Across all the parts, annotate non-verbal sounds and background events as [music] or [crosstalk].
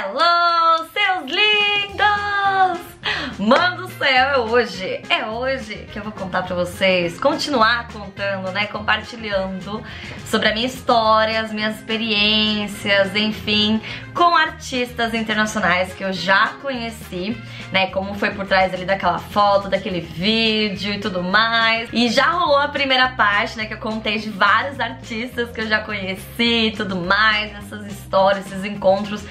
Hello, seus lindos! Mano do céu, é hoje, é hoje que eu vou contar pra vocês, continuar contando, né, compartilhando sobre a minha história, as minhas experiências, enfim, com artistas internacionais que eu já conheci, né, como foi por trás ali daquela foto, daquele vídeo e tudo mais. E já rolou a primeira parte, né, que eu contei de vários artistas que eu já conheci e tudo mais, essas histórias, esses encontros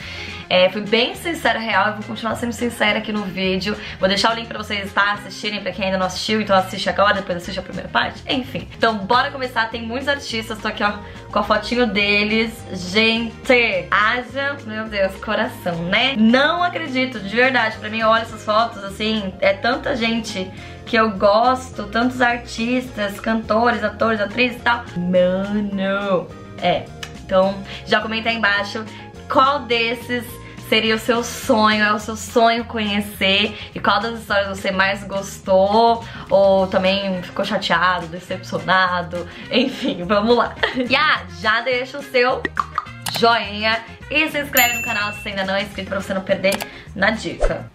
é, fui bem sincera, real, eu vou continuar sendo sincera aqui no vídeo. Vou deixar o link pra vocês tá, assistirem, pra quem ainda não assistiu, então assiste agora, depois assiste a primeira parte. Enfim, então bora começar. Tem muitos artistas, tô aqui, ó, com a fotinho deles. Gente, haja, meu Deus, coração, né? Não acredito, de verdade. Pra mim, olha essas fotos, assim, é tanta gente que eu gosto, tantos artistas, cantores, atores, atrizes e tal. Mano, é. Então, já comenta aí embaixo qual desses seria o seu sonho, é o seu sonho conhecer e qual das histórias você mais gostou ou também ficou chateado, decepcionado, enfim, vamos lá. [laughs] E ah, já deixa o seu joinha e se inscreve no canal se ainda não é inscrito pra você não perder na dica.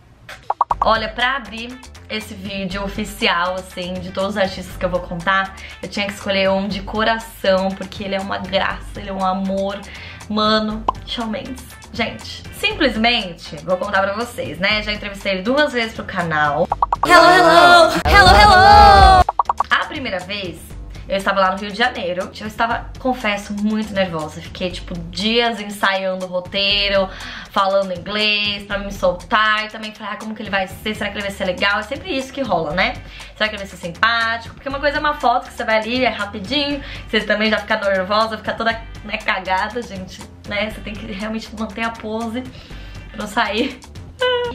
Olha, pra abrir esse vídeo oficial, assim, de todos os artistas que eu vou contar, eu tinha que escolher um de coração, porque ele é uma graça, ele é um amor, Mano, Shawn Mendes. Gente, simplesmente, vou contar pra vocês, né? Já entrevistei ele duas vezes pro canal. Hello, hello! Hello, hello! A primeira vez, eu estava lá no Rio de Janeiro. Eu estava, confesso, muito nervosa. Fiquei, tipo, dias ensaiando o roteiro, falando inglês pra me soltar. E também falei, ah, como que ele vai ser? Será que ele vai ser legal? É sempre isso que rola, né? Será que ele vai ser simpático? Porque uma coisa é uma foto que você vai ali, é rapidinho. Você também já fica nervosa, fica toda né, [laughs] cagada, gente. Né? Você tem que realmente manter a pose pra sair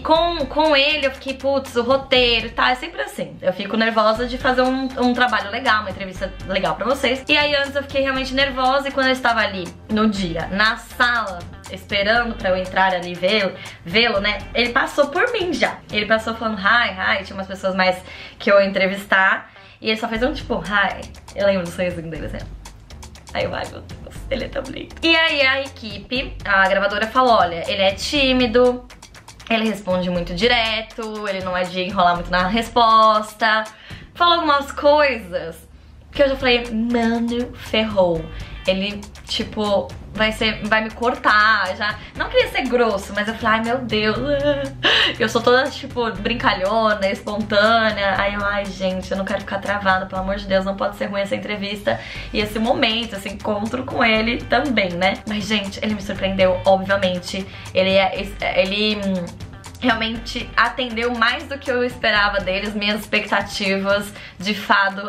com, com ele eu fiquei, putz, o roteiro, tá? É sempre assim. Eu fico nervosa de fazer um, um trabalho legal, uma entrevista legal pra vocês. E aí antes eu fiquei realmente nervosa e quando eu estava ali no dia, na sala, esperando pra eu entrar ali vê-lo, vê-lo, né? Ele passou por mim já. Ele passou falando hi, hi, tinha umas pessoas mais que eu ia entrevistar. E ele só fez um tipo, hi. Eu lembro do sorrisinho dele, assim. Aí meu Deus, ele é tão lindo. E aí a equipe, a gravadora falou, olha, ele é tímido, ele responde muito direto, ele não é de enrolar muito na resposta. Falou algumas coisas que eu já falei, mano, ferrou. Ele, tipo, vai ser, vai me cortar, já. Não queria ser grosso, mas eu falei, ai meu Deus. [laughs] Eu sou toda, tipo, brincalhona, espontânea. Aí eu, ai gente, eu não quero ficar travada, pelo amor de Deus, não pode ser ruim essa entrevista e esse momento, esse encontro com ele também, né? Mas, gente, ele me surpreendeu, obviamente. Ele é. Ele realmente atendeu mais do que eu esperava dele, as minhas expectativas de fado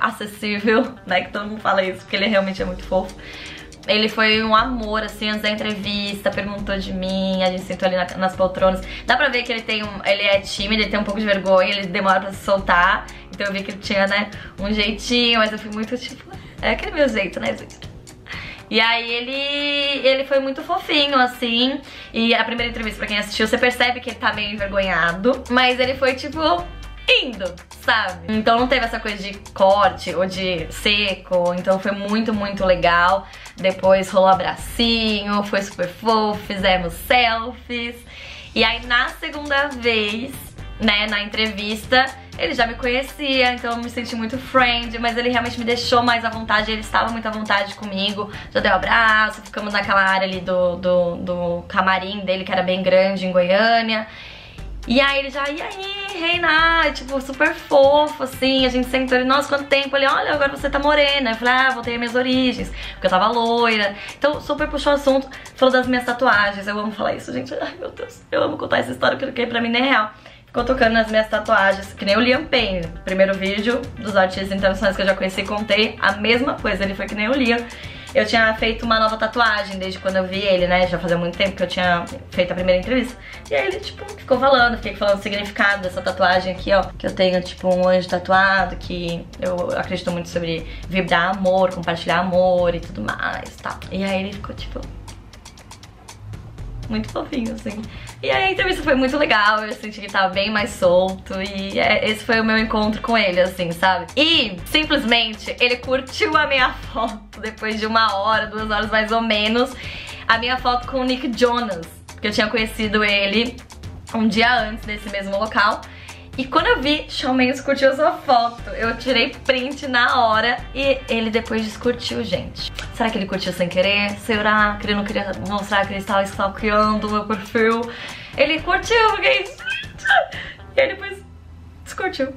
acessível, [laughs] né? Que todo mundo fala isso, porque ele realmente é muito fofo. Ele foi um amor, assim, antes da entrevista, perguntou de mim, a gente sentou ali na, nas poltronas. Dá pra ver que ele tem um, ele é tímido, ele tem um pouco de vergonha, ele demora pra se soltar. Então eu vi que ele tinha, né, um jeitinho, mas eu fui muito tipo, é aquele meu jeito, né, gente? E aí ele, ele foi muito fofinho, assim. E a primeira entrevista, pra quem assistiu, você percebe que ele tá meio envergonhado. Mas ele foi, tipo, indo, sabe? Então não teve essa coisa de corte ou de seco, então foi muito, muito legal. Depois rolou abracinho, foi super fofo, fizemos selfies. E aí na segunda vez, né, na entrevista, ele já me conhecia, então eu me senti muito friend, mas ele realmente me deixou mais à vontade, ele estava muito à vontade comigo, já deu um abraço, ficamos naquela área ali do, do, do camarim dele, que era bem grande, em Goiânia. E aí ele já, e aí, Reina? Tipo, super fofo, assim, a gente sentou, ele, nossa, quanto tempo? Ele, olha, agora você tá morena. Eu falei, ah, voltei às minhas origens, porque eu tava loira. Então, super puxou o assunto, falou das minhas tatuagens. Eu amo falar isso, gente. Ai, meu Deus, eu amo contar essa história, porque pra mim nem é real ficou tocando nas minhas tatuagens, que nem o Liam Payne. Primeiro vídeo dos artistas internacionais que eu já conheci, contei a mesma coisa, ele foi que nem o Liam. Eu tinha feito uma nova tatuagem desde quando eu vi ele, né? Já fazia muito tempo que eu tinha feito a primeira entrevista. E aí ele, tipo, ficou falando, fiquei falando o significado dessa tatuagem aqui, ó. Que eu tenho, tipo, um anjo tatuado, que eu acredito muito sobre vibrar amor, compartilhar amor e tudo mais, tá? E aí ele ficou, tipo, muito fofinho, assim. E aí a entrevista foi muito legal, eu senti que tava bem mais solto e é, esse foi o meu encontro com ele, assim, sabe? E, simplesmente, ele curtiu a minha [laughs] foto depois de uma hora, duas horas mais ou menos, a minha foto com o Nick Jonas porque eu tinha conhecido ele um dia antes nesse mesmo local. E quando eu vi, Shawn Mendes curtiu sua foto. Eu tirei print na hora e ele depois descurtiu, gente. Será que ele curtiu sem querer? Será que ele não queria mostrar que ele estava stalkeando o meu perfil? Ele curtiu, porque... E ele depois descurtiu.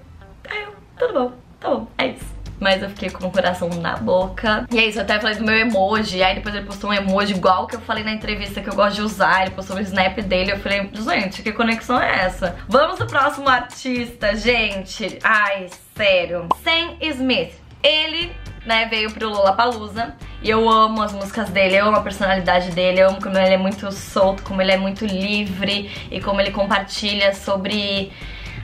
Aí eu, tudo bom, tá bom, é isso mas eu fiquei com o coração na boca. E é isso, eu até falei do meu emoji, aí depois ele postou um emoji igual que eu falei na entrevista que eu gosto de usar, ele postou o snap dele, eu falei, gente, que conexão é essa? Vamos pro próximo artista, gente. Ai, sério. Sam Smith. Ele né, veio pro Lollapalooza e eu amo as músicas dele, eu amo a personalidade dele, eu amo como ele é muito solto, como ele é muito livre e como ele compartilha sobre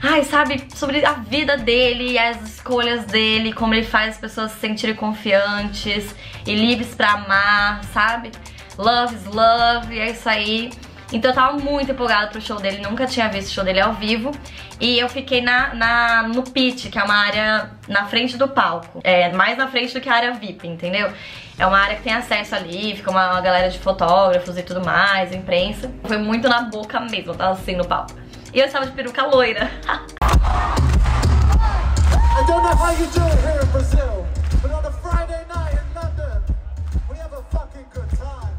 ai, sabe, sobre a vida dele, as escolhas dele, como ele faz as pessoas se sentirem confiantes e livres pra amar, sabe? Love is love, é isso aí. Então eu tava muito empolgada pro show dele, nunca tinha visto o show dele ao vivo. E eu fiquei na, na, no pit, que é uma área na frente do palco. É, mais na frente do que a área VIP, entendeu? É uma área que tem acesso ali, fica uma, galera de fotógrafos e tudo mais, imprensa. Foi muito na boca mesmo, tava assim no palco. E eu estava de peruca loira. I don't know how you do it here in Brazil, but on a Friday night in London, we have a fucking good time.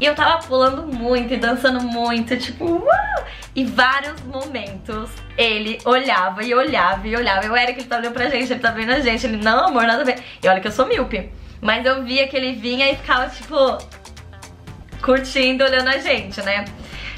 E eu tava pulando muito e dançando muito, tipo, uh! E vários momentos ele olhava e olhava e olhava. Eu era que ele tá olhando pra gente, ele tá vendo a gente. Ele, não, amor, nada a ver. E olha que eu sou míope. Mas eu via que ele vinha e ficava, tipo, curtindo, olhando a gente, né?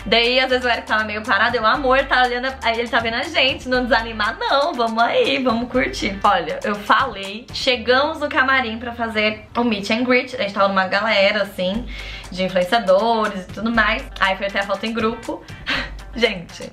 Daí, às vezes, o Eric tava meio parado, eu, amor, tá olhando, aí ele tá vendo a gente, não desanimar não, vamos aí, vamos curtir. Olha, eu falei, chegamos no camarim pra fazer o meet and greet, a gente tava numa galera, assim, de influenciadores e tudo mais, aí foi até a foto em grupo. [laughs] gente,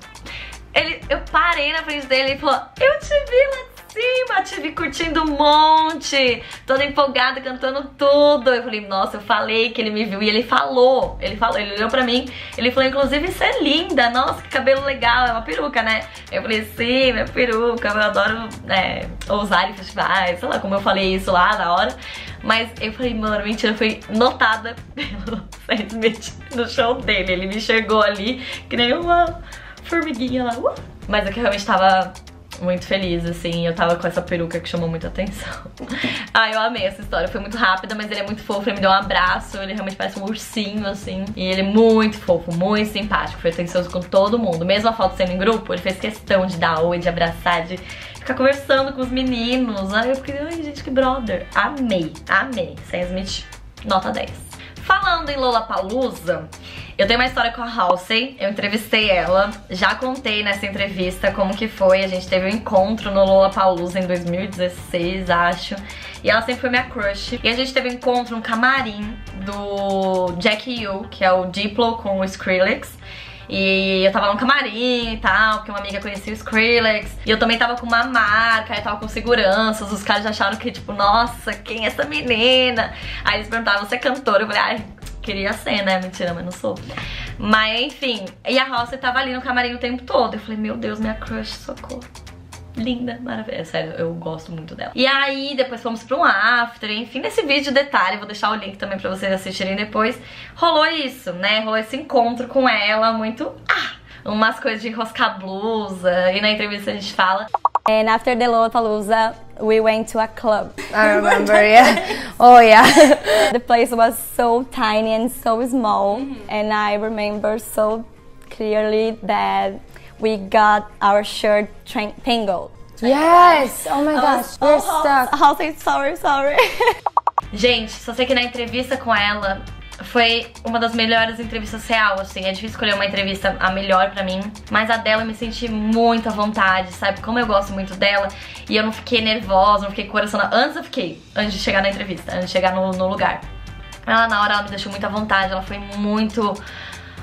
ele, eu parei na frente dele e falou, eu te vi lá cima, te vi curtindo um monte, toda empolgada, cantando tudo. Eu falei, nossa, eu falei que ele me viu e ele falou, ele falou, ele olhou pra mim, ele falou, inclusive, isso é linda, nossa, que cabelo legal, é uma peruca, né? Eu falei, sim, minha peruca, eu adoro é, ousar em festivais, sei lá como eu falei isso lá na hora. Mas eu falei, mano, mentira, foi notada pelo [laughs] Smith no show dele. Ele me enxergou ali que nem uma formiguinha lá. Uh! Mas é que eu realmente tava muito feliz, assim, eu tava com essa peruca que chamou muita atenção. [laughs] ah, eu amei essa história, foi muito rápida, mas ele é muito fofo, ele me deu um abraço, ele realmente parece um ursinho, assim. E ele é muito fofo, muito simpático, foi atencioso com todo mundo. Mesmo a foto sendo em grupo, ele fez questão de dar oi, de abraçar, de ficar conversando com os meninos. Aí eu fiquei, ai gente, que brother. Amei, amei. Sam Smith, nota 10. Falando em Lollapalooza, eu tenho uma história com a Halsey, eu entrevistei ela, já contei nessa entrevista como que foi, a gente teve um encontro no Lollapalooza em 2016, acho, e ela sempre foi minha crush. E a gente teve um encontro no camarim do Jack Yu, que é o Diplo com o Skrillex, e eu tava no camarim e tal, porque uma amiga conhecia o Skrillex. E eu também tava com uma marca, eu tava com seguranças. Os caras já acharam que, tipo, nossa, quem é essa menina? Aí eles perguntavam, você é cantora? Eu falei, ai, queria ser, né? Mentira, mas não sou. Mas enfim, e a Rosa tava ali no camarim o tempo todo. Eu falei, meu Deus, minha crush, socorro. Linda, maravilhosa, sério, eu gosto muito dela. E aí, depois fomos pra um after, enfim, nesse vídeo detalhe, vou deixar o link também pra vocês assistirem depois. Rolou isso, né? Rolou esse encontro com ela, muito... Ah! Umas coisas de enroscar blusa, e na entrevista a gente fala... And after the Lollapalooza, we went to a club. I [laughs] remember, yeah. Oh, yeah. [laughs] the place was so tiny and so small. Mm -hmm. And I remember so clearly that we got our shirt tangled. Yes! Oh my gosh, we're oh, stuck. I'll say sorry, sorry. [laughs] Gente, só sei que na entrevista com ela, foi uma das melhores entrevistas real, assim. É difícil escolher uma entrevista a melhor pra mim. Mas a dela eu me senti muito à vontade, sabe? Como eu gosto muito dela. E eu não fiquei nervosa, não fiquei coração... Antes eu fiquei, antes de chegar na entrevista, antes de chegar no, no lugar. Ela na hora ela me deixou muito à vontade, ela foi muito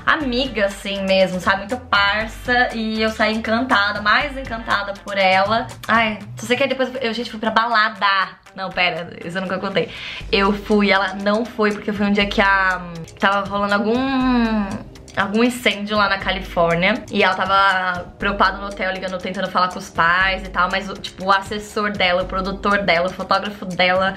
amiga, assim mesmo, sabe? Muito parça. E eu saí encantada, mais encantada por ela. Ai, só sei que aí depois eu, gente, fui pra balada. Não, pera, isso eu nunca contei. Eu fui, ela não foi, porque foi um dia que a. Tava rolando algum algum incêndio lá na Califórnia e ela tava preocupada no hotel, ligando, tentando falar com os pais e tal, mas tipo, o assessor dela, o produtor dela, o fotógrafo dela,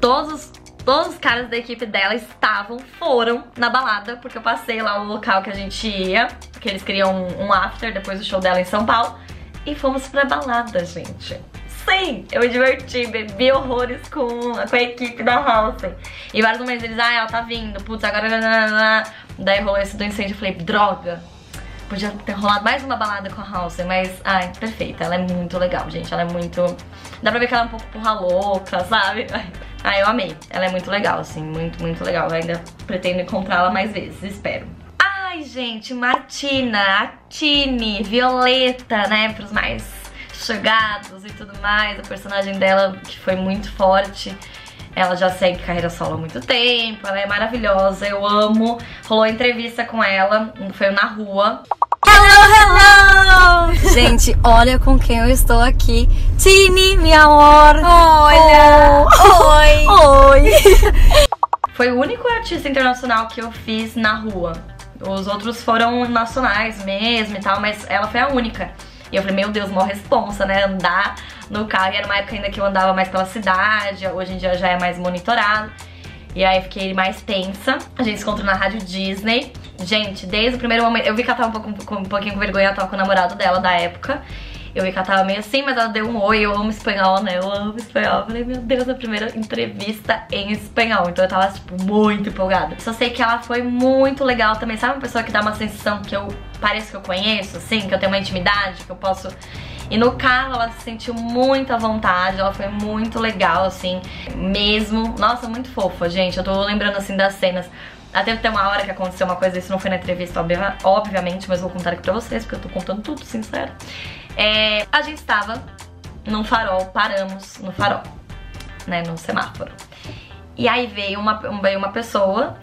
todos todos os caras da equipe dela estavam, foram na balada, porque eu passei lá o local que a gente ia, porque eles queriam um after depois do show dela em São Paulo, e fomos pra balada, gente. Sim, eu me diverti, bebi horrores com, com a equipe da Halsey. E vários momentos eles, ah, ela tá vindo, putz, agora... Daí rolou esse do incêndio, eu falei, droga, Podia ter rolado mais uma balada com a Halsey, mas, ai, perfeita. Ela é muito legal, gente. Ela é muito... Dá pra ver que ela é um pouco porra louca, sabe? [laughs] Ai, eu amei. Ela é muito legal, assim, muito, muito legal. Eu ainda pretendo encontrá-la mais vezes, espero. Ai, gente, Martina, a Tini, Violeta, né, pros mais chegados e tudo mais. A personagem dela, que foi muito forte. Ela já segue carreira solo há muito tempo, ela é maravilhosa, eu amo. Rolou entrevista com ela, foi na rua. Hello, hello! [laughs] Gente, olha com quem eu estou aqui. Tini, meu amor! Olha! Oh. Oi! [laughs] Oi! [laughs] Foi o único artista internacional que eu fiz na rua. Os outros foram nacionais mesmo e tal, mas ela foi a única. E eu falei, meu Deus, mó responsa, né? Andar no carro. E era uma época ainda que eu andava mais pela cidade, hoje em dia já é mais monitorado. E aí fiquei mais tensa. A gente se encontrou na rádio Disney. Gente, desde o primeiro momento. Eu vi que ela tava um, pouco, um pouquinho com vergonha, ela tava com o namorado dela da época. Eu vi que ela tava meio assim, mas ela deu um oi, eu amo espanhol, né? Eu amo espanhol. Eu falei, meu Deus, a primeira entrevista em espanhol. Então eu tava, tipo, muito empolgada. Só sei que ela foi muito legal também. Sabe uma pessoa que dá uma sensação que eu parece que eu conheço, assim, que eu tenho uma intimidade, que eu posso. E no carro ela se sentiu muito à vontade, ela foi muito legal, assim, mesmo. Nossa, muito fofa, gente. Eu tô lembrando, assim, das cenas. Até ter uma hora que aconteceu uma coisa, isso não foi na entrevista, obviamente, mas vou contar aqui pra vocês, porque eu tô contando tudo, sincero. É, a gente estava num farol, paramos no farol, né, no semáforo. E aí veio uma, veio uma pessoa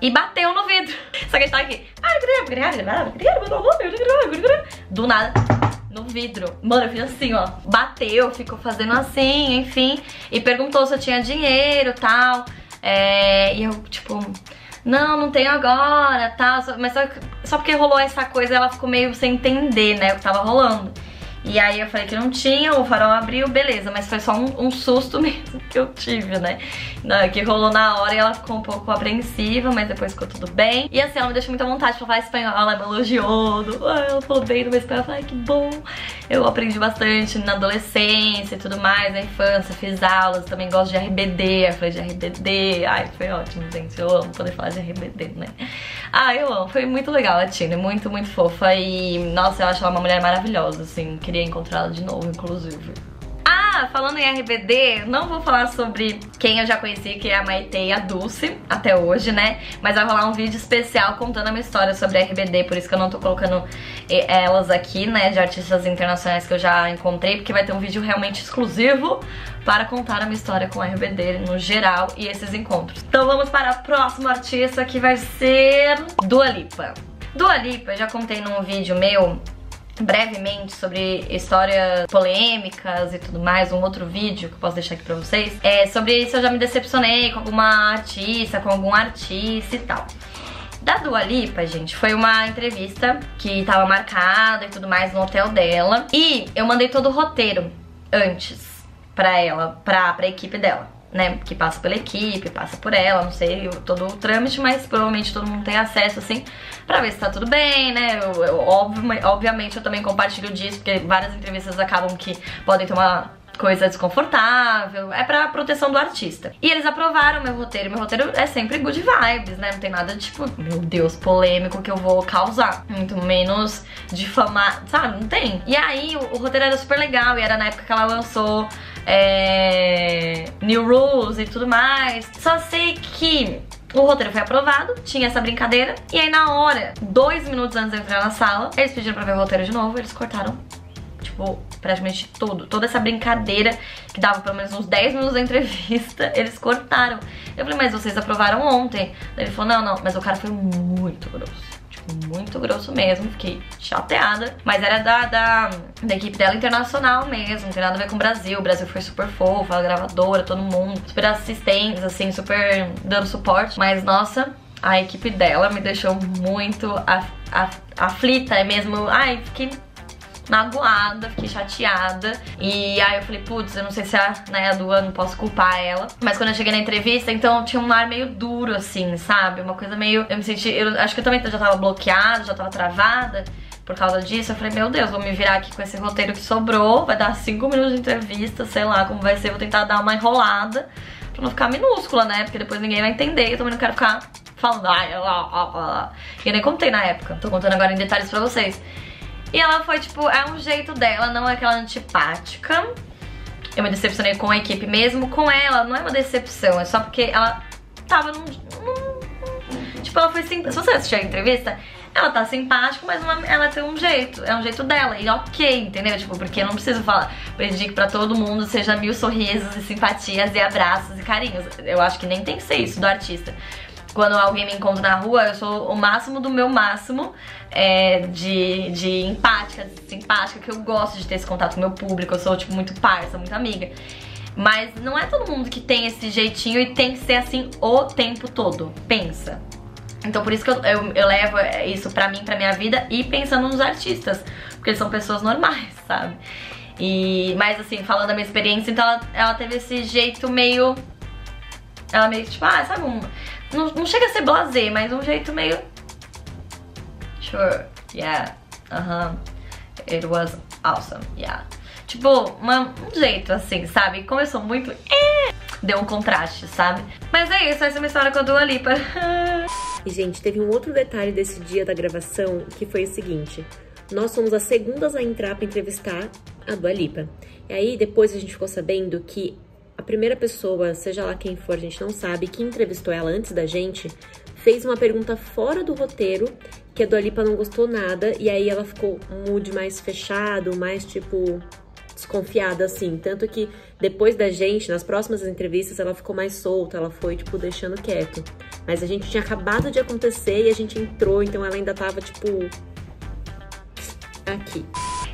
e bateu no vidro. [laughs] Só que a gente tava aqui. Do nada, no vidro. Mano, eu fiz assim, ó. Bateu, ficou fazendo assim, enfim. E perguntou se eu tinha dinheiro e tal. É, e eu, tipo, não, não tenho agora, tal. Mas só, só porque rolou essa coisa, ela ficou meio sem entender, né, o que tava rolando. E aí eu falei que não tinha, o farol abriu, beleza, mas foi só um, um susto [laughs] mesmo que eu tive, né? Que rolou na hora e ela ficou um pouco apreensiva, mas depois ficou tudo bem. E assim, ela me deixou muita vontade pra falar espanhol, ela me elogiou, ela falou bem no meu espanhol, eu falei, que bom. Eu aprendi bastante na adolescência e tudo mais, na infância, fiz aulas, também gosto de RBD, falei de RBD, ai, foi ótimo, gente, eu amo poder falar de RBD, né? Ah, eu amo, foi muito legal a Tina, muito, muito fofa e, nossa, eu acho ela uma mulher maravilhosa, assim, queria encontrá-la de novo, inclusive. Ah, falando em RBD, não vou falar sobre quem eu já conheci, que é a Maite e a Dulce, até hoje, né? Mas vai rolar um vídeo especial contando a minha história sobre RBD, por isso que eu não tô colocando eh, elas aqui, né, de artistas internacionais que eu já encontrei, porque vai ter um vídeo realmente exclusivo para contar a minha história com RBD no geral e esses encontros. Então vamos para o próximo artista, que vai ser Dua Lipa. Dua Lipa, eu já contei num vídeo meu brevemente sobre histórias polêmicas e tudo mais, um outro vídeo que eu posso deixar aqui pra vocês, é sobre se eu já me decepcionei com alguma artista, com algum artista e tal. Da Dua Lipa, gente, foi uma entrevista que tava marcada e tudo mais no hotel dela. E eu mandei todo o roteiro antes pra ela, pra, pra equipe dela né, que passa pela equipe, passa por ela, não sei todo o trâmite, mas provavelmente todo mundo tem acesso, assim, pra ver se tá tudo bem, né, eu, eu, obviamente eu também compartilho disso, porque várias entrevistas acabam que podem ter uma coisa desconfortável, é pra proteção do artista. E eles aprovaram meu roteiro, meu roteiro é sempre good vibes, né, não tem nada tipo, meu Deus, polêmico que eu vou causar, muito menos difamar, sabe, não tem. E aí o, o roteiro era super legal e era na época que ela lançou é, New Rules e tudo mais. Só sei que o roteiro foi aprovado, tinha essa brincadeira, e aí na hora, dois minutos antes de eu entrar na sala, eles pediram pra ver o roteiro de novo, eles cortaram, tipo, praticamente tudo. Toda essa brincadeira, que dava pelo menos uns 10 minutos da entrevista, [laughs] eles cortaram. Eu falei, mas vocês aprovaram ontem? Ele falou, não, não, mas o cara foi muito grosso muito grosso mesmo, fiquei chateada. Mas era da, da, da, equipe dela internacional mesmo, não tem nada a ver com o Brasil. O Brasil foi super fofo, a gravadora, todo mundo, super assistentes, assim, super dando suporte. Mas, nossa, a equipe dela me deixou muito af, af, aflita, é mesmo. Ai, fiquei magoada, fiquei chateada. E aí eu falei, putz, eu não sei se é né, a Dua, não posso culpar ela. Mas quando eu cheguei na entrevista, então tinha um ar meio duro, assim, sabe? Uma coisa meio. Eu me senti. Eu acho que eu também já tava bloqueada, já tava travada por causa disso, eu falei, meu Deus, vou me virar aqui com esse roteiro que sobrou, vai dar 5 minutos de entrevista, sei lá como vai ser, vou tentar dar uma enrolada pra não ficar minúscula, né? Porque depois ninguém vai entender, eu também não quero ficar falando, ai. E eu nem contei na época, tô contando agora em detalhes pra vocês. E ela foi, tipo, é um jeito dela, não é aquela antipática. Eu me decepcionei com a equipe mesmo. Com ela, não é uma decepção, é só porque ela tava num... num tipo, ela foi simples. Se você assistir a entrevista, ela tá simpática, mas uma, ela tem um jeito, é um jeito dela. E ok, entendeu? Tipo, porque eu não preciso falar, pedir que pra todo mundo seja mil sorrisos e simpatias e abraços e carinhos. Eu acho que nem tem que ser isso do artista quando alguém me encontra na rua, eu sou o máximo do meu máximo é, de, de empática, de simpática, que eu gosto de ter esse contato com o meu público, eu sou, tipo, muito parça, muito amiga. Mas não é todo mundo que tem esse jeitinho e tem que ser assim o tempo todo. Pensa. Então por isso que eu, eu, eu levo isso pra mim, pra minha vida e pensando nos artistas. Porque eles são pessoas normais, sabe? E, mas assim, falando da minha experiência, então ela, ela teve esse jeito meio... Ela meio tipo, ah, sabe um... Não, não chega a ser blazer, mas um jeito meio... Sure, yeah, uh-huh. It was awesome, yeah. Tipo, uma, um jeito assim, sabe? Começou muito... Eh, deu um contraste, sabe? Mas é isso, essa é uma história com a Lipa. [laughs] e, gente, teve um outro detalhe desse dia da gravação, que foi o seguinte. Nós somos as segundas a entrar pra entrevistar a Dua Lipa. E aí, depois a gente ficou sabendo que primeira pessoa, seja lá quem for, a gente não sabe, que entrevistou ela antes da gente, fez uma pergunta fora do roteiro que a Dua Lipa não gostou nada e aí ela ficou mood mais fechado, mais tipo desconfiada assim, tanto que depois da gente, nas próximas entrevistas, ela ficou mais solta, ela foi tipo deixando quieto. Mas a gente tinha acabado de acontecer e a gente entrou, então ela ainda tava tipo aqui.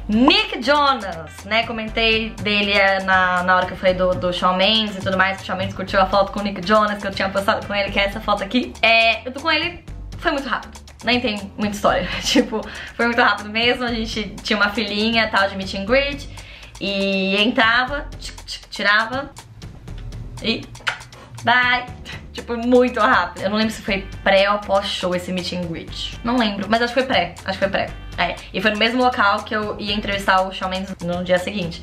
Nick Jonas, né? Comentei dele é, na, na hora que eu falei do, do Shawn Mendes e tudo mais, o Shawn Mendes curtiu a foto com o Nick Jonas, que eu tinha postado com ele, que é essa foto aqui. É, eu tô com ele, foi muito rápido. Nem tem muita história. [laughs] tipo, foi muito rápido mesmo. A gente tinha uma filhinha, tal, de meet and greet. E entrava, tirava e bye. Tipo, muito rápido. Eu não lembro se foi pré ou pós-show esse meet and greet. Não lembro, mas acho que foi pré. Acho que foi pré. É. E foi no mesmo local que eu ia entrevistar o Shawn Mendes no dia seguinte.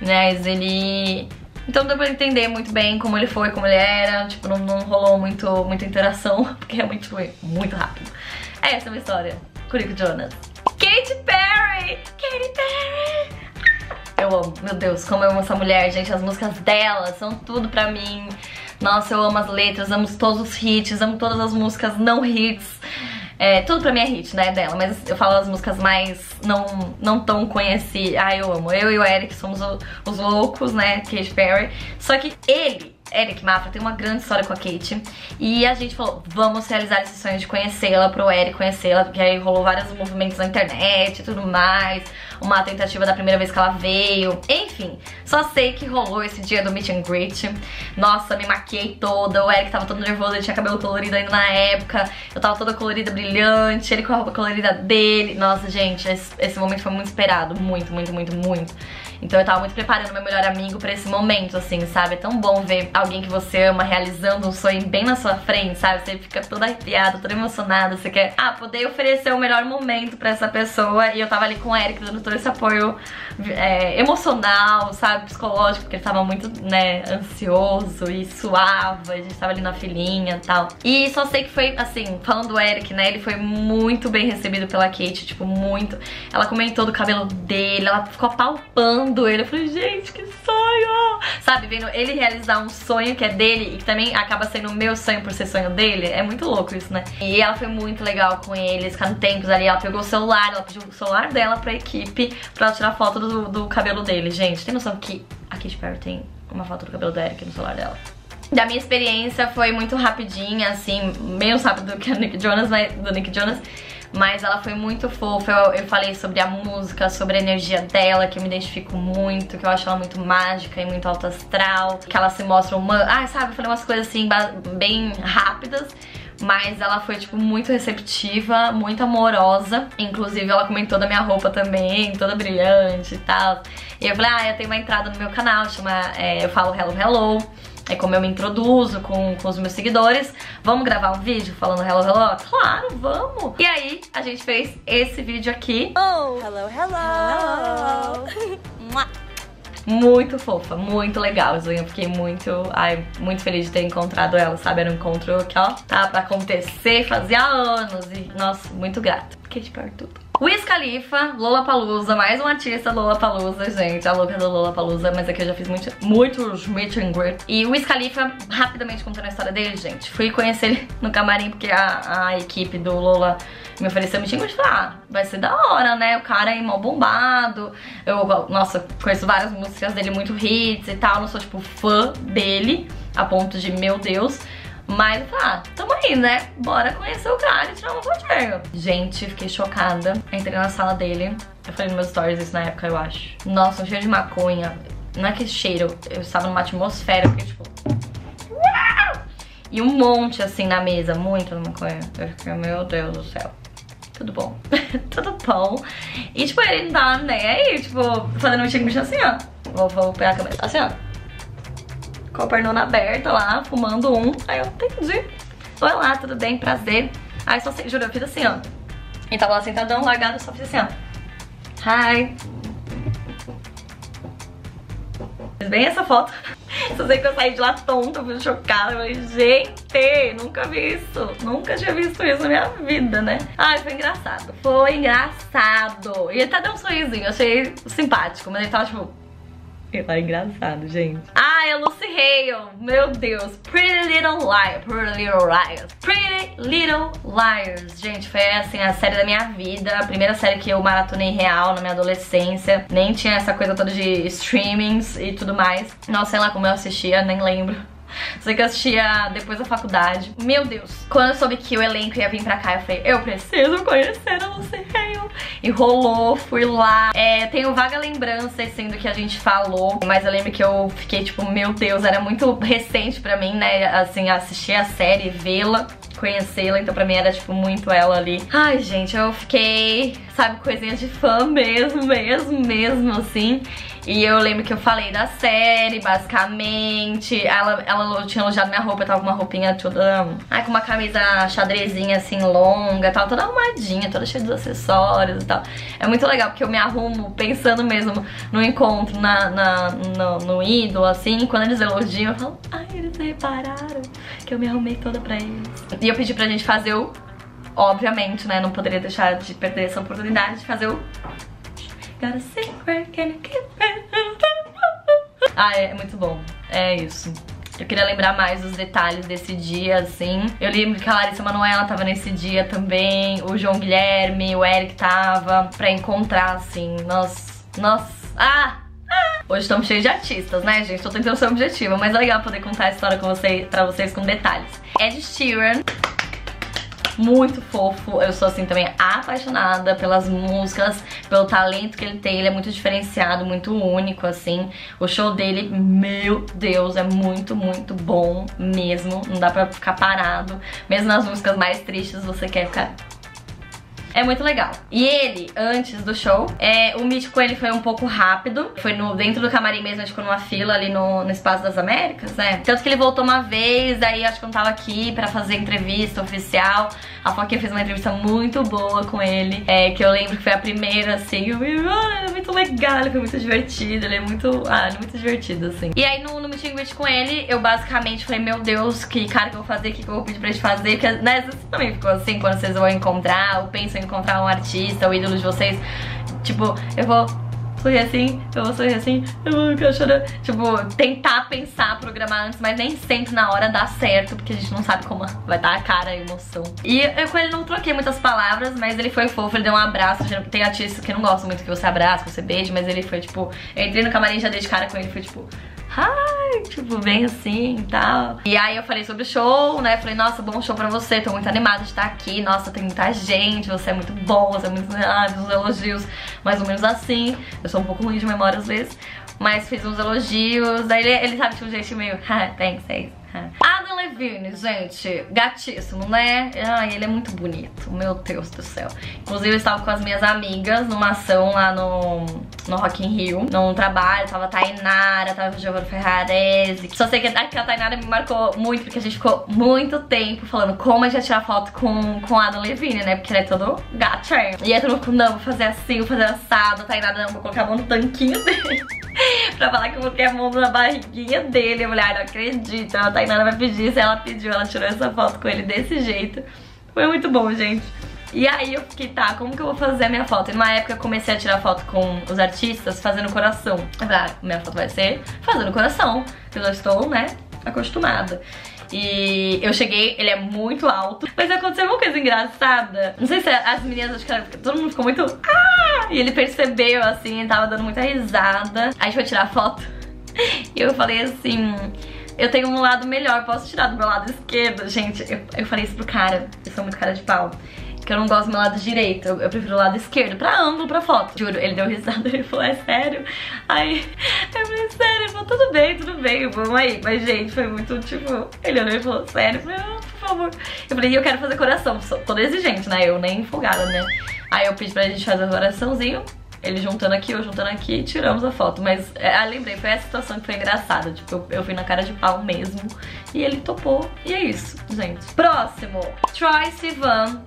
Mas ele... Então deu pra entender muito bem como ele foi, como ele era. Tipo, não, não rolou muito, muita interação, [laughs] porque realmente foi muito rápido. É essa é a minha história. Curico Jonas. Katy Perry! Katy Perry! Eu amo, meu Deus, como eu amo essa mulher, gente. As músicas dela são tudo pra mim. Nossa, eu amo as letras, amo todos os hits, amo todas as músicas não hits. É, tudo pra mim é hit, né, dela, mas eu falo as músicas mais não, não tão conhecidas. Ai, eu amo. Eu e o Eric somos o, os loucos, né, Katy Perry. Só que ele, Eric Mafra, tem uma grande história com a Kate. E a gente falou, vamos realizar esse sonho de conhecê-la, pro Eric conhecê-la, porque aí rolou vários movimentos na internet e tudo mais uma tentativa da primeira vez que ela veio. Enfim, só sei que rolou esse dia do meet and greet. Nossa, me maquiei toda, o Eric tava todo nervoso, ele tinha cabelo colorido ainda na época. Eu tava toda colorida, brilhante, ele com a roupa colorida dele. Nossa, gente, esse, esse momento foi muito esperado, muito, muito, muito, muito. Então eu tava muito preparando meu melhor amigo pra esse momento, assim, sabe? É tão bom ver alguém que você ama realizando um sonho bem na sua frente, sabe? Você fica toda arrepiada, toda emocionada, você quer, ah, poder oferecer o melhor momento pra essa pessoa. E eu tava ali com o Eric dando todo esse apoio é, emocional, sabe? Psicológico, porque ele tava muito, né, ansioso e suava, a gente tava ali na filinha e tal. E só sei que foi, assim, falando do Eric, né, ele foi muito bem recebido pela Kate, tipo, muito. Ela comentou do cabelo dele, ela ficou apalpando ele. Eu falei, gente, que sonho! Sabe, vendo ele realizar um sonho que é dele e que também acaba sendo o meu sonho por ser sonho dele, é muito louco isso, né? E ela foi muito legal com eles, ficaram tempos ali, ela pegou o celular, ela pediu o celular dela pra equipe pra ela tirar foto do, do cabelo dele, gente. Tem noção que a Katy Perry tem uma foto do cabelo da Eric no celular dela? Da minha experiência foi muito rapidinha, assim, menos rápido do que a Nick Jonas, mas, do Nick Jonas, mas ela foi muito fofa. Eu, eu, falei sobre a música, sobre a energia dela, que eu me identifico muito, que eu acho ela muito mágica e muito alto astral, que ela se mostra humana. Ah, sabe, eu falei umas coisas assim, bem rápidas, Mas ela foi, tipo, muito receptiva, muito amorosa. Inclusive, ela comentou da minha roupa também, toda brilhante e tal. E eu falei, ah, eu tenho uma entrada no meu canal, chama, é, eu falo Hello Hello. É como eu me introduzo com, com os meus seguidores. Vamos gravar um vídeo falando hello, hello? Claro, vamos! E aí, a gente fez esse vídeo aqui. Oh, hello, hello. hello. [laughs] muito fofa, muito legal. Eu fiquei muito, ai, muito feliz de ter encontrado ela, sabe? Era um encontro que, ó, tava pra acontecer fazia anos. E, nossa, muito grata. Fiquei de perto tudo. Wiz Khalifa, Lola Palusa, mais um artista Lola Palusa, gente, a louca do Lola Palusa, mas aqui eu já fiz muito, muitos meet and greet. E Wiz Khalifa, rapidamente contando a história dele, gente, fui conhecer ele no camarim porque a, a equipe do Lola me ofereceu greet. Falei, ah, vai ser da hora, né? O cara é mal bombado. Eu, nossa, conheço várias músicas dele, muito hits e tal. Não sou, tipo, fã dele, a ponto de, meu Deus. Mas eu falei, ah, tamo aí, né? Bora conhecer o cara e tirar uma fotinha. Gente, fiquei chocada. Entrei na sala dele. Eu falei nos meus stories isso na época, eu acho. Nossa, um cheiro de maconha. Não é que cheiro, eu estava numa atmosfera, porque tipo... E um monte assim na mesa, muito maconha. Eu fiquei, meu Deus do céu tudo bom, [laughs] tudo bom. E tipo, ele não tá nem aí, tipo, fazendo um chico assim, ó. Vou, vou pegar a câmera, assim, ó com a pernona aberta lá, fumando um. Aí eu entendi. Oi lá, tudo bem, prazer. Aí só sei, juro, eu fiz assim, ó. Ele tava lá sentadão, largado, eu só fiz assim, ó. Hi. Fiz bem essa foto. [laughs] Só sei que eu saí de lá tonta, fui chocada. Eu falei, gente, nunca vi isso. Nunca tinha visto isso na minha vida, né? Ai, foi engraçado. Foi engraçado. E ele até deu um sorrisinho, achei simpático. Mas ele tava tipo ele [laughs] tá engraçado, gente. Ah, é Lucy Hale. Meu Deus. Pretty Little Liars. Pretty Little Liars. Pretty Little Liars. Gente, foi assim a série da minha vida. A primeira série que eu maratonei real na minha adolescência. Nem tinha essa coisa toda de streamings e tudo mais. Nossa, sei lá como eu assistia, nem lembro. Sei que eu assistia depois da faculdade. Meu Deus. Quando eu soube que o elenco ia vir pra cá, eu falei, eu preciso conhecer a Lucy Hale. E rolou, fui lá. É, tenho vaga lembrança, assim, do que a gente falou. Mas eu lembro que eu fiquei, tipo, meu Deus, era muito recente pra mim, né? Assim, assistir a série, vê-la conhecê-la, então pra mim era tipo muito ela ali. Ai, gente, eu fiquei, sabe, coisinha de fã mesmo, mesmo, mesmo, assim. E eu lembro que eu falei da série, basicamente. Ela, ela tinha elogiado minha roupa, eu tava com uma roupinha toda. Ai, com uma camisa xadrezinha assim, longa, tava toda arrumadinha, toda cheia de acessórios e tal. É muito legal, porque eu me arrumo pensando mesmo no encontro, na, na no, no ídolo, assim. Quando eles elogiam, eu falo, ai, eles repararam que eu me arrumei toda pra eles. E eu pedi pra gente fazer o. Obviamente, né? Não poderia deixar de perder essa oportunidade de fazer o got a secret, can you keep it? Ah, é, é muito bom. É isso. Eu queria lembrar mais os detalhes desse dia, assim. Eu lembro que a Larissa Manoela tava nesse dia também, o João Guilherme, o Eric tava pra encontrar, assim. Nossa, nossa. Ah! Hoje estamos cheios de artistas, né, gente? Tô tentando ser objetiva, mas é legal poder contar a história com você, pra vocês com detalhes. Ed Sheeran muito fofo. Eu sou assim também apaixonada pelas músicas, pelo talento que ele tem. Ele é muito diferenciado, muito único, assim. O show dele, meu Deus, é muito, muito bom mesmo. Não dá pra ficar parado. Mesmo nas músicas mais tristes, você quer ficar é muito legal. E ele, antes do show, é, o meet com ele foi um pouco rápido. Foi no, dentro do camarim mesmo, a gente ficou numa fila ali no, no Espaço das Américas, né? Tanto que ele voltou uma vez, aí acho que eu não tava aqui pra fazer entrevista oficial. A Foquinha fez uma entrevista muito boa com ele, é, que eu lembro que foi a primeira, assim. Eu, ah, é muito legal, ele foi muito divertido, ele é muito, ah, ele é muito divertido, assim. E aí no, no meet and greet com ele, eu basicamente falei, meu Deus, que cara que eu vou fazer, que, que eu vou pedir pra gente fazer, porque, né, você também ficou assim, quando vocês vão encontrar, ou pensam encontrar um artista, o ídolo de vocês, tipo, eu vou sorrir assim, eu vou sorrir assim, eu vou ficar chorando. Tipo, tentar pensar, programar antes, mas nem sempre na hora dá certo, porque a gente não sabe como vai dar a cara, a emoção. E eu com ele não troquei muitas palavras, mas ele foi fofo, ele deu um abraço. Tem artistas que não gostam muito que você abraça, que você beije, mas ele foi tipo. Eu entrei no camarim já dei de cara com ele, foi tipo tipo, bem assim e tal. E aí eu falei sobre o show, né? Falei, nossa, bom show pra você, tô muito animada de estar aqui. Nossa, tem muita gente, você é muito bom, você é muito. Ah, uns elogios, mais ou menos assim. Eu sou um pouco ruim de memória às vezes. Mas fiz uns elogios. Daí ele, ele sabe, tipo, um jeito meio, [laughs] ah, thanks, thanks. [laughs] Adam Levine, gente, gatíssimo, né? Ai, ele é muito bonito, meu Deus do céu. Inclusive, eu estava com as minhas amigas numa ação lá no, no Rock in Rio, num trabalho, tava a Tainara, tava o Giovanni Ferrarese. Só sei que a, que a Tainara me marcou muito, porque a gente ficou muito tempo falando como a gente ia tirar foto com, com Adam Levine, né? Porque ele é todo gato, E aí todo mundo, não, vou fazer assim, vou fazer assado. A Tainara, não, vou colocar a mão no tanquinho dele. [laughs] [laughs] pra falar que eu botei a mão na barriguinha dele. Mulher, não acredita. A Tainara vai pedir, se ela pediu, ela tirou essa foto com ele desse jeito. Foi muito bom, gente. E aí eu fiquei, tá, como que eu vou fazer a minha foto? E numa época eu comecei a tirar foto com os artistas fazendo coração. Eu falei, ah, minha foto vai ser fazendo coração. Eu já estou, né, acostumada. E eu cheguei, ele é muito alto. Mas aconteceu uma coisa engraçada. Não sei se as meninas, acho que todo mundo ficou muito... Ah! E ele percebeu, assim, tava dando muita risada. Aí a gente foi tirar foto. [laughs] E eu falei assim... Eu tenho um lado melhor, posso tirar do meu lado esquerdo? Gente, eu, eu falei isso pro cara. Eu sou muito cara de pau que eu não gosto do meu lado direito, eu, prefiro o lado esquerdo, pra ângulo, pra foto. Juro, ele deu risada, [laughs] ele falou, é sério? Aí eu falei, sério, ele falou, tudo bem, tudo bem, vamos aí. Mas, gente, foi muito, tipo, ele olhou e falou, sério? Eu falei, oh, por favor. Eu falei, eu quero fazer coração, sou toda exigente, né? Eu nem folgada, né? Aí eu pedi pra gente fazer o coraçãozinho, ele juntando aqui, eu juntando aqui, tiramos a foto. Mas, é, ah, lembrei, foi essa situação que foi engraçada. Tipo, eu, eu fui na cara de pau mesmo. E ele topou. E é isso, gente. Próximo. Troy Sivan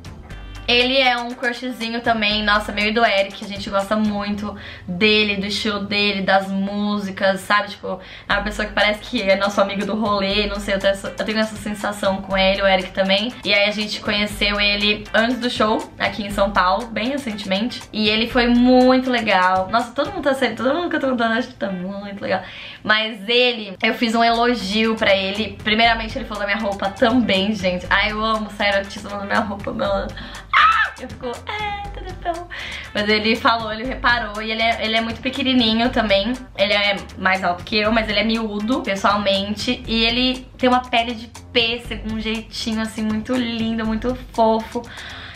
ele é um crushzinho também, nossa, meio do Eric, a gente gosta muito dele, do estilo dele, das músicas, sabe? Tipo, é uma pessoa que parece que é nosso amigo do rolê, não sei, eu tenho, essa, eu tenho essa sensação com ele, o Eric também. E aí a gente conheceu ele antes do show, aqui em São Paulo, bem recentemente. E ele foi muito legal. Nossa, todo mundo tá sendo, todo mundo que eu tô contando acho que tá muito legal. Mas ele, eu fiz um elogio pra ele. Primeiramente ele falou da minha roupa também, gente. Ai, eu amo, sério, artista falando da minha roupa, meu... Eu fico, é, tudo bom. Mas ele falou, ele reparou e ele é, ele é muito pequenininho também. Ele é mais alto que eu, mas ele é miúdo, pessoalmente. E ele tem uma pele de pêssego, um jeitinho assim muito lindo, muito fofo.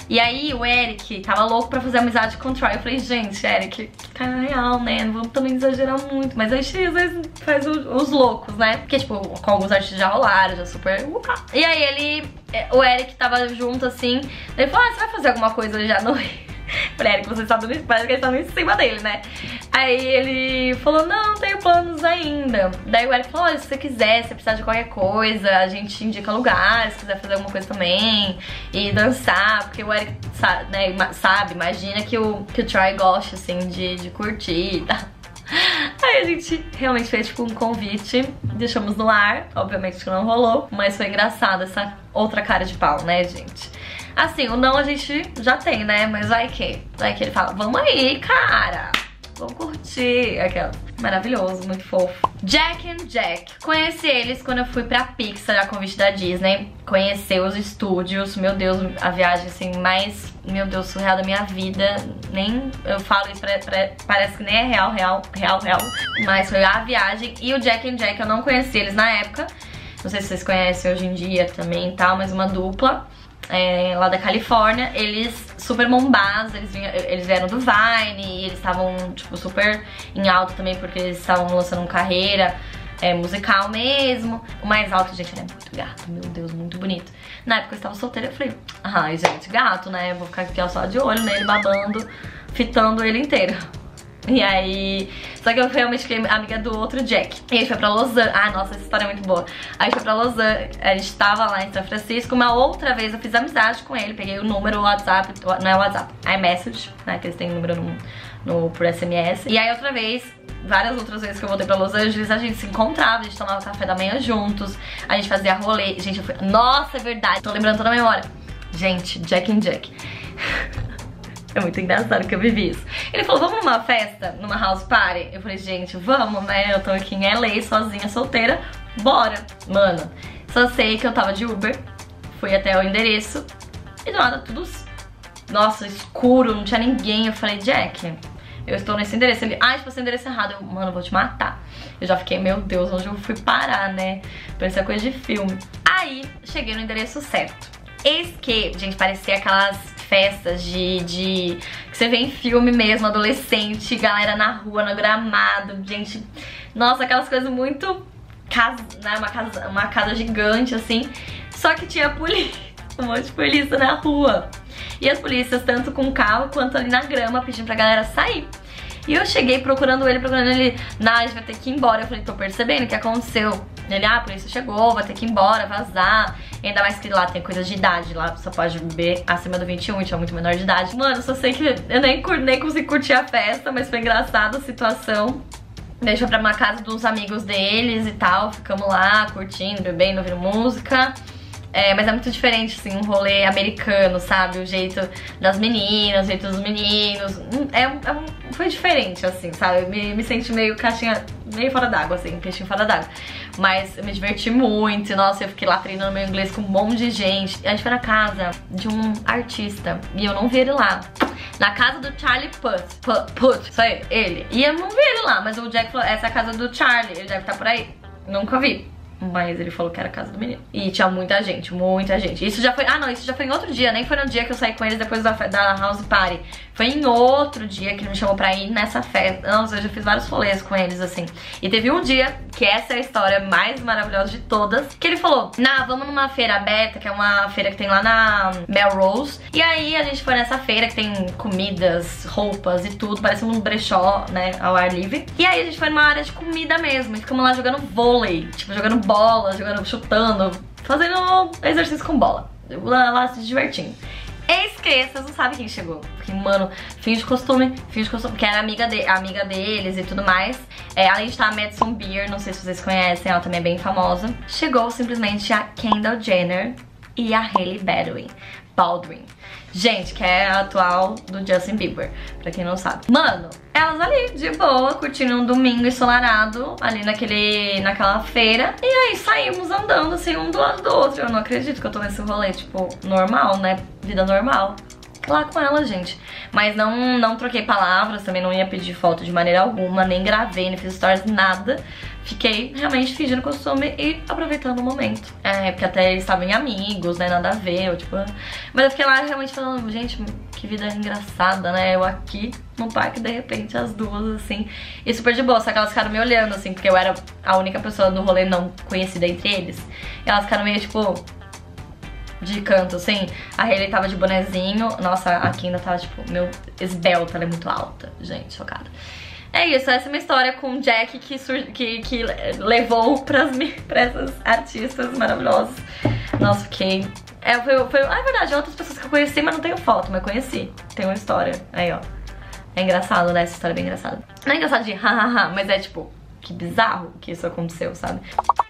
E aí o Eric tava louco pra fazer amizade com o Troy. Eu falei, gente, Eric, tá real, né? Não vamos também exagerar muito. Mas a gente às vezes faz os, os loucos, né? Porque, tipo, com alguns artistas já rolaram, já super... E aí ele... É, o Eric tava junto, assim. Ele falou, ah, você vai fazer alguma coisa hoje à noite? Falei, Eric, você está dando, parece que ele tá em cima dele, né? Aí ele falou, não, não tenho planos ainda. Daí o Eric falou, olha, se você quiser, se precisar de qualquer coisa, a gente indica lugares, se quiser fazer alguma coisa também. E dançar, porque o Eric sabe, né, sabe imagina que o, que o Troy gosta, assim, de, de curtir e tal. [laughs] Aí a gente realmente fez tipo um convite, deixamos no ar, obviamente que não rolou, mas foi engraçado essa outra cara de pau, né, gente? Assim, o não a gente já tem, né? Mas vai que, vai que ele fala, vamos aí, cara. Vamos curtir. Aquela. Maravilhoso, muito fofo. Jack and Jack. Conheci eles quando eu fui pra Pixar, a convite da Disney. Conhecer os estúdios. Meu Deus, a viagem assim mais, meu Deus, surreal da minha vida. Nem eu falo isso, pra, pra, parece que nem é real, real, real, real. Mas foi a viagem. E o Jack and Jack, eu não conheci eles na época. Não sei se vocês conhecem hoje em dia também e tal, mas uma dupla é, lá da Califórnia, eles super bombados, eles, vinham, eles vieram do Vine e eles estavam, tipo, super em alto também porque eles estavam lançando uma carreira é, musical mesmo. O mais alto, gente, ele é muito gato, meu Deus, muito bonito. Na época eu estava solteira, eu falei, ai, gente, gato, né? Vou ficar aqui ó, só de olho nele, babando, fitando ele inteiro. E aí... Só que eu realmente fiquei amiga do outro Jack. E a gente foi pra Angeles. Ah, nossa, essa história é muito boa. A gente foi pra Angeles. A gente tava lá em São Francisco. Uma outra vez eu fiz amizade com ele. Peguei o número, o WhatsApp. Não é WhatsApp, é iMessage, né? Que eles têm número no, no, por SMS. E aí outra vez várias outras vezes que eu voltei pra Los Angeles, a gente se encontrava, a gente tomava café da manhã juntos, a gente fazia rolê. Gente, eu fui... Nossa, é verdade, tô lembrando toda a memória. Gente, Jack and Jack. [laughs] É muito engraçado que eu vivi isso. Ele falou, vamos numa festa, numa house party? Eu falei, gente, vamos, né? Eu tô aqui em LA, sozinha, solteira, bora. Mano, só sei que eu tava de Uber, fui até o endereço e do nada tudo, nossa, escuro, não tinha ninguém. Eu falei, Jack, eu estou nesse endereço. Ele, ah, tipo, esse endereço errado. Eu, mano, eu vou te matar. Eu já fiquei, meu Deus, onde eu fui parar, né? Parecia coisa de filme. Aí, cheguei no endereço certo. Eis que, gente, parecia aquelas festas de, de... que você vê em filme mesmo, adolescente, galera na rua, no gramado, gente... Nossa, aquelas coisas muito casa, né, uma casa, uma casa gigante assim, só que tinha polícia, [laughs] um monte de polícia na rua. E as polícias, tanto com carro quanto ali na grama, pedindo pra galera sair. E eu cheguei procurando ele, procurando ele, gente vai ter que ir embora. Eu falei, tô percebendo o que aconteceu. Ele, ah, a polícia chegou, vai ter que ir embora, vazar. Ainda mais que lá tem coisa de idade, lá só pode beber acima do 21, tinha muito menor de idade. Mano, só sei que eu nem, nem consegui curtir a festa, mas foi engraçada a situação. Deixou pra uma casa dos amigos deles e tal, ficamos lá curtindo, bebendo, ouvindo música. É, mas é muito diferente, assim, um rolê americano, sabe? O jeito das meninas, o jeito dos meninos. Hum, é, é foi diferente, assim, sabe? Me, me senti meio caixinha, meio fora d'água, assim, peixinho fora d'água. Mas eu me diverti muito. Nossa, eu fiquei lá treinando meu inglês com um monte de gente. A gente foi na casa de um artista e eu não vi ele lá. Na casa do Charlie Puth. Puth, Puth só ele. E eu não vi ele lá, mas o Jack falou, essa é a casa do Charlie, ele deve estar por aí. Nunca vi. Mas ele falou que era a casa do menino. E tinha muita gente, muita gente. Isso já foi. Ah, não, isso já foi em outro dia. Nem foi no dia que eu saí com eles depois da, da House Party. Foi em outro dia que ele me chamou pra ir nessa festa. Nossa, eu já fiz vários rolês com eles, assim. E teve um dia, que essa é a história mais maravilhosa de todas, que ele falou: Nah, vamos numa feira aberta, que é uma feira que tem lá na Melrose. E aí a gente foi nessa feira que tem comidas, roupas e tudo. Parece um brechó, né? Ao ar livre. E aí a gente foi numa área de comida mesmo. E ficamos lá jogando vôlei. Tipo, jogando bola, jogando, chutando, fazendo exercício com bola. Lá, lá se divertindo. Eis que vocês não sabem quem chegou. Porque, mano, fim de costume, fim de costume, que era amiga, de, amiga deles e tudo mais. É, além de estar a Madison Beer, não sei se vocês conhecem, ela também é bem famosa. Chegou simplesmente a Kendall Jenner e a Hailey Baldwin. Baldwin. Gente, que é a atual do Justin Bieber, pra quem não sabe. Mano, elas ali, de boa, curtindo um domingo ensolarado, ali naquele, naquela feira. E aí saímos andando, assim, um do lado do outro. Eu não acredito que eu tô nesse rolê, tipo, normal, né? Vida normal lá com ela, gente. Mas não, não troquei palavras, também não ia pedir foto de maneira alguma, nem gravei, nem fiz stories, nada fiquei realmente fingindo costume e aproveitando o momento. É, porque até eles estavam em amigos, né, nada a ver, eu, tipo... Mas eu fiquei lá realmente falando, gente, que vida engraçada, né, eu aqui no parque, de repente, as duas, assim, e super de boa, só que elas ficaram me olhando, assim, porque eu era a única pessoa no rolê não conhecida entre eles, e elas ficaram meio, tipo, de canto, assim. A Hailey tava de bonezinho. Nossa, a Kinda tava, tipo, meu, esbelta, ela é muito alta. Gente, chocada. É isso, essa é uma história com o Jack que, que, que levou pras, pra essas artistas maravilhosas. Nossa, fiquei... É, foi, foi, ah, é verdade, outras pessoas que eu conheci, mas não tenho foto, mas conheci. Tem uma história. Aí, ó. É engraçado, né? Essa história é bem engraçada. Não é engraçado de hahaha, mas é tipo, que bizarro que isso aconteceu, sabe?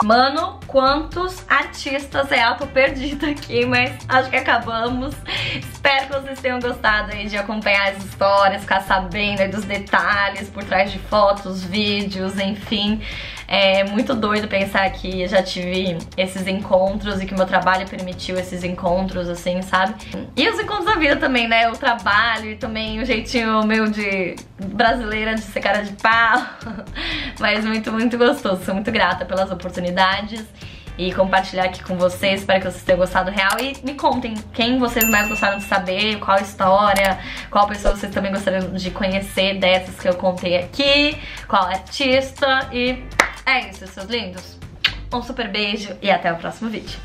Mano, quantos artistas é auto perdido aqui, mas acho que acabamos. Espero que vocês tenham gostado aí de acompanhar as histórias, ficar sabendo dos detalhes por trás de fotos, vídeos, enfim. É muito doido pensar que já tive esses encontros e que meu trabalho permitiu esses encontros, assim, sabe? E os encontros da vida também, né? O trabalho e também o jeitinho meu de brasileira de ser cara de pau. [laughs] Mas muito, muito gostoso. Sou muito grata pelas oportunidades e compartilhar aqui com vocês. Espero que vocês tenham gostado real e me contem quem vocês mais gostaram de saber, qual história, qual pessoa vocês também gostariam de conhecer dessas que eu contei aqui, qual artista e é isso, seus lindos. Um super beijo e até o próximo vídeo.